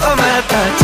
Oh, my God.